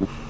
Mm-hmm.